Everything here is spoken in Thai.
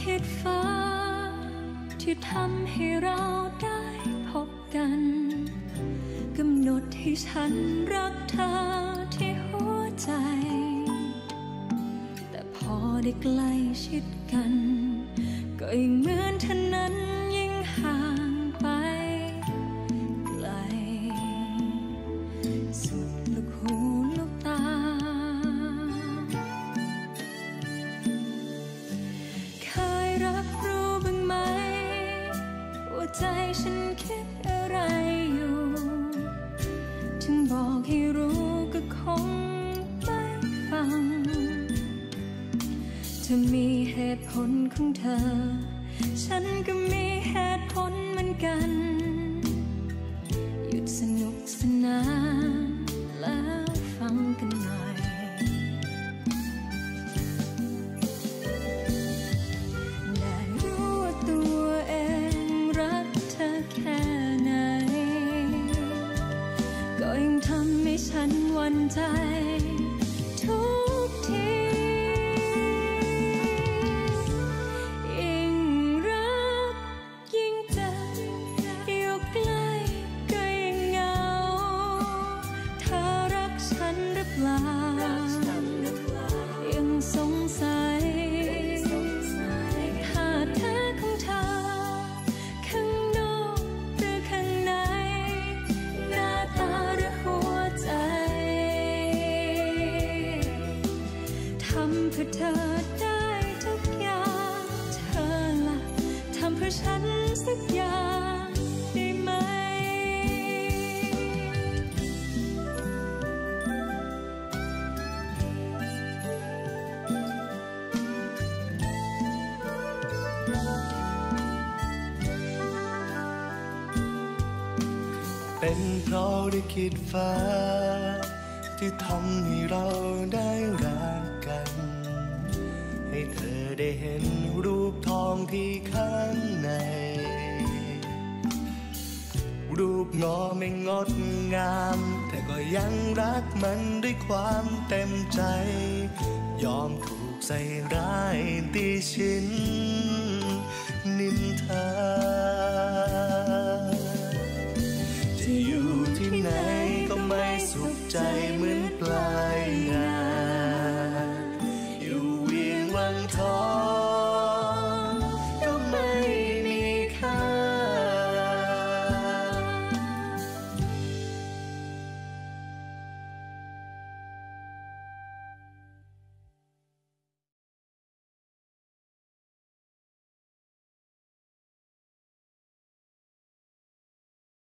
คิดฟ้า ที่ทำให้เราได้พบกันกำหนดให้ฉันรักเธอที่หัวใจ แต่พอได้ใกล้ชิดกัน ก็ยังเหมือน ฉันคิดอะไรอยู่ ถึงบอกให้รู้ก็คงไม่ฟัง จะมีเหตุผลของเธอ นหวั่นใจ เป็นเพราะได้คิดฟ้า ที่ทำให้เราได้รักกัน ให้เธอได้เห็นรูปทองที่ข้างใน รูปงอไม่งดงาม แต่ก็ยังรักมันด้วยความเต็มใจ ยอมถูกใส่ร้ายตีชินนินทา